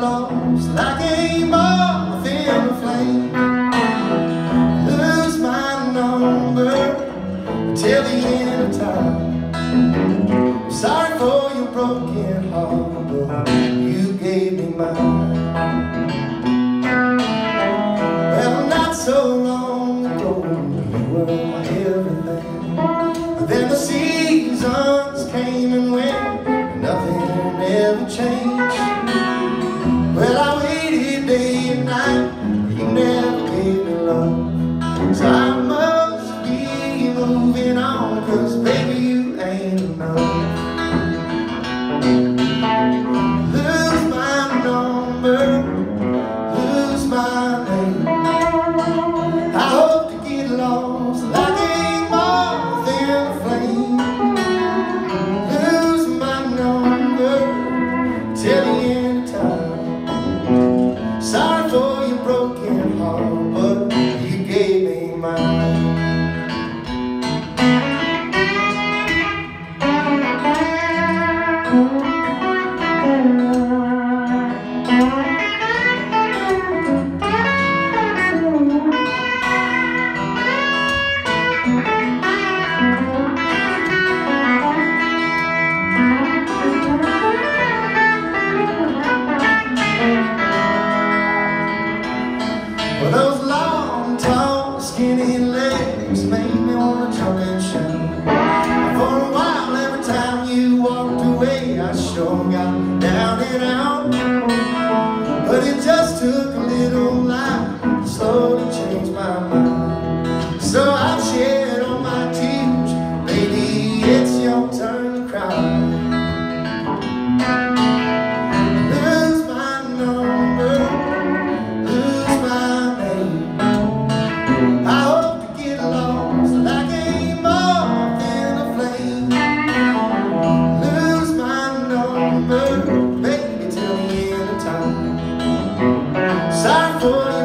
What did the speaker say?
lost like a moth in a flame. Lose my number till the end of time. Sorry for your broken heart, but you gave me mine. Well, not so long ago, you were my everything. But then the seasons came and went, and nothing ever changed. Cause baby, you ain't enough. Well, those long, tall, skinny legs made me wanna jump and shout. For a while, every time you walked away, I sure got down and out. But it just took a little light foot